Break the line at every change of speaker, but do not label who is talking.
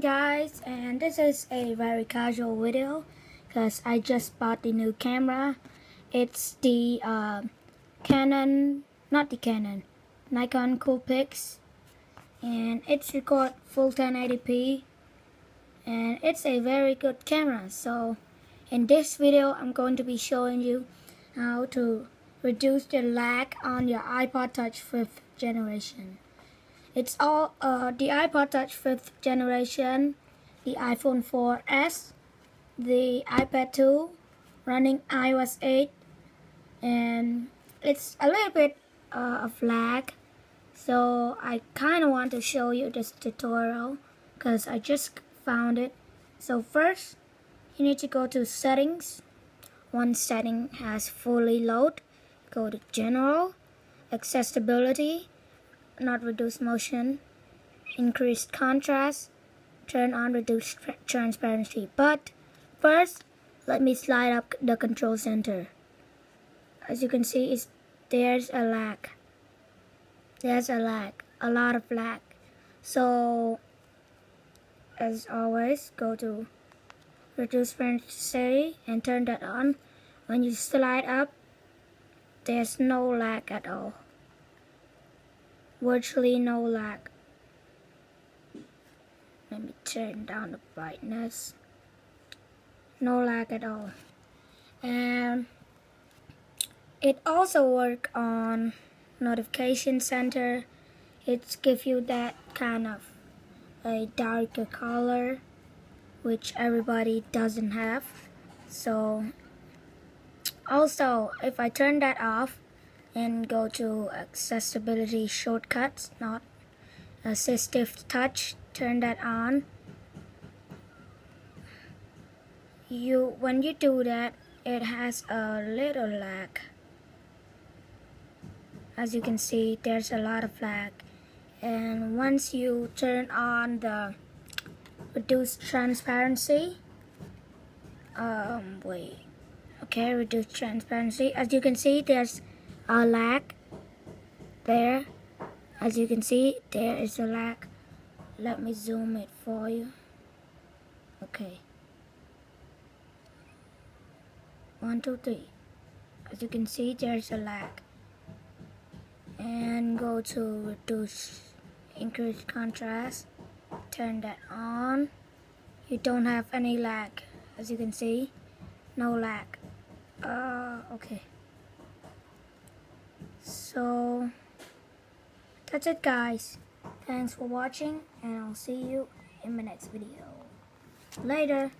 guys and this is a very casual video because I just bought the new camera. It's the uh, Canon not the Canon Nikon Coolpix and it's record full 1080p and it's a very good camera. So in this video I'm going to be showing you how to reduce the lag on your iPod Touch 5th generation it's all uh, the iPod Touch 5th generation, the iPhone 4S, the iPad 2 running iOS 8 and it's a little bit uh, of lag. So I kind of want to show you this tutorial because I just found it. So first you need to go to settings. Once setting has fully load. Go to general accessibility not reduce motion, increased contrast, turn on reduce transparency. But first, let me slide up the control center. As you can see, is there's a lag. There's a lag, a lot of lag. So, as always, go to reduce transparency and turn that on. When you slide up, there's no lag at all virtually no lag. Let me turn down the brightness. No lag at all. And it also work on notification center. It gives you that kind of a darker color which everybody doesn't have. So also if I turn that off and go to accessibility shortcuts not assistive touch turn that on. You when you do that it has a little lag. As you can see there's a lot of lag. And once you turn on the reduce transparency um wait. Okay reduce transparency. As you can see there's a lag there. As you can see there is a lag let me zoom it for you. Okay. One two three. As you can see there's a lag and go to reduce increase contrast. Turn that on. You don't have any lag as you can see. No lag uh okay so that's it guys. Thanks for watching and I'll see you in my next video. Later